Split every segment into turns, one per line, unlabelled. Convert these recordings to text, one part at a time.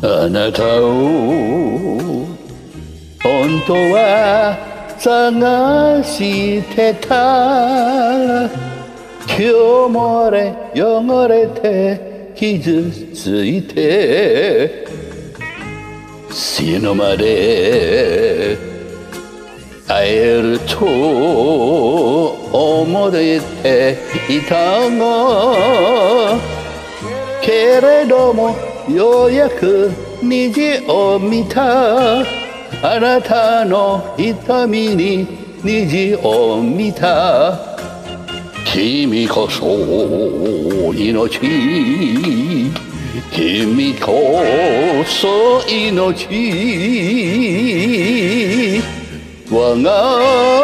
あなたを本当は探してた。今日もれ汚れて傷ついて。死ぬまで会えると思っていたが。けれどもようやく虹を見た。あなたの瞳に虹を見た。君こそ命。君こそ命。我が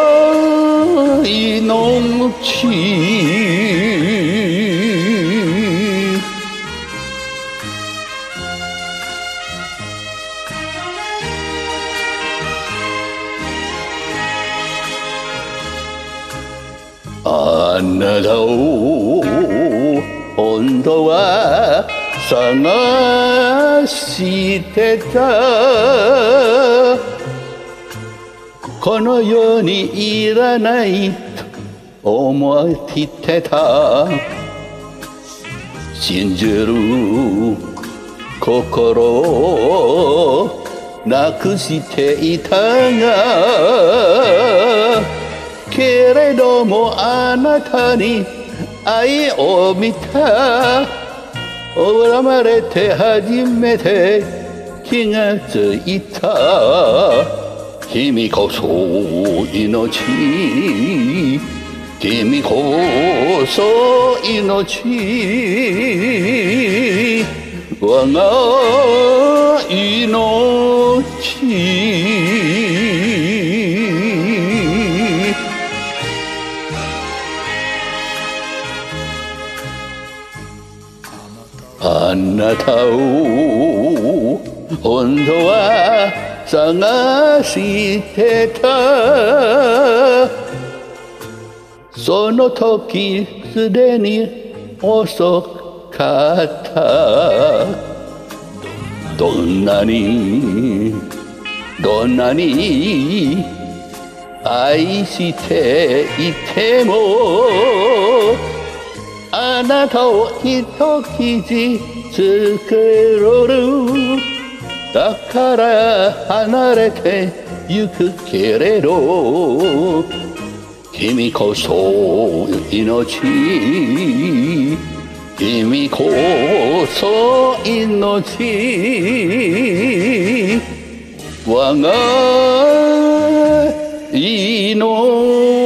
あなたを本当は探してた。この世にいらないと思ってた。信じる心をなくしていたが。れどもあなたに愛を見た。恨まれて初めて気がついた。君こそ命君こそ命我が命あなたを本当は探してた。その時すでに遅かった。どんなにどんなに愛していてもあなたを一傷つける。だから離れてゆくけれど。君こそ命。君こそ命。我が命